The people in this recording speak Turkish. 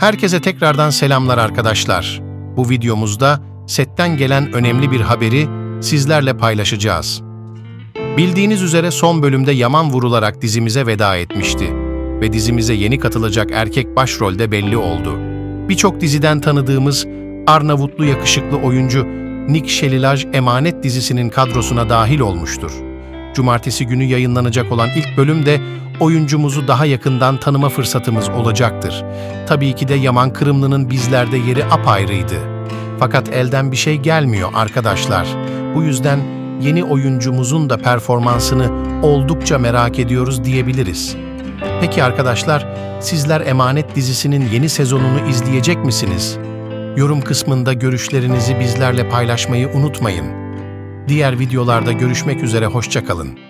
Herkese tekrardan selamlar arkadaşlar. Bu videomuzda setten gelen önemli bir haberi sizlerle paylaşacağız. Bildiğiniz üzere son bölümde Yaman vurularak dizimize veda etmişti ve dizimize yeni katılacak erkek başrolde belli oldu. Birçok diziden tanıdığımız Arnavutlu yakışıklı oyuncu Nick Şelilaj Emanet dizisinin kadrosuna dahil olmuştur. Cumartesi günü yayınlanacak olan ilk bölümde oyuncumuzu daha yakından tanıma fırsatımız olacaktır. Tabii ki de Yaman Kırımlı'nın bizlerde yeri apayrıydı. Fakat elden bir şey gelmiyor arkadaşlar. Bu yüzden yeni oyuncumuzun da performansını oldukça merak ediyoruz diyebiliriz. Peki arkadaşlar, sizler Emanet dizisinin yeni sezonunu izleyecek misiniz? Yorum kısmında görüşlerinizi bizlerle paylaşmayı unutmayın. Diğer videolarda görüşmek üzere hoşçakalın.